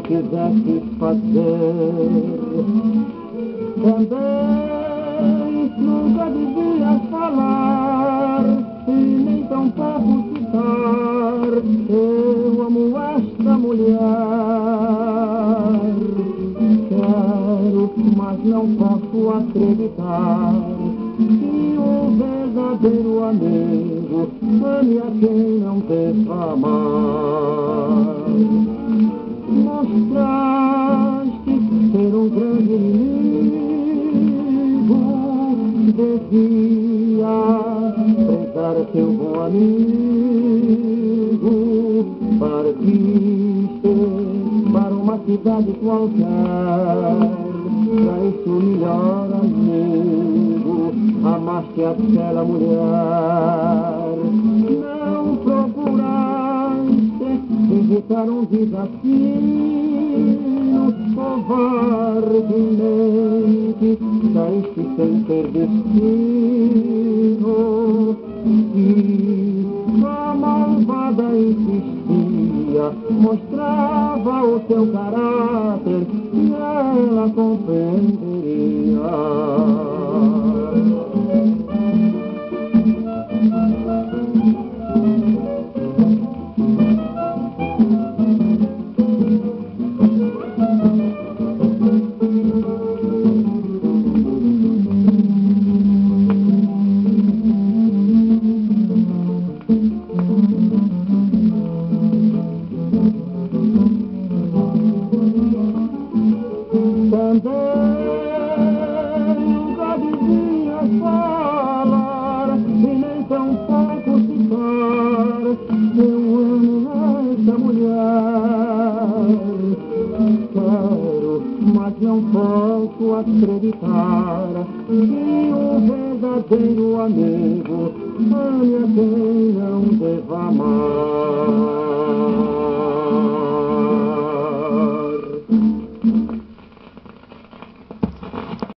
o fazer. Também nunca devia falar e nem tão pouco citar. Eu amo esta mulher. Quero, mas não posso acreditar que o verdadeiro amigo ame a quem não te amar. dia Pensar seu bom amigo Partiste para uma cidade qualquer. Já o melhor amigo Amaste aquela mulher. Não procuraste visitar um desafio Covarde, que ficaste tem ter destino e a malvada insistia mostrava o seu caráter e ela com tão pouco ficar. Eu amo essa mulher. Quero, mas não posso acreditar que um verdadeiro amigo ame a quem não deva amar.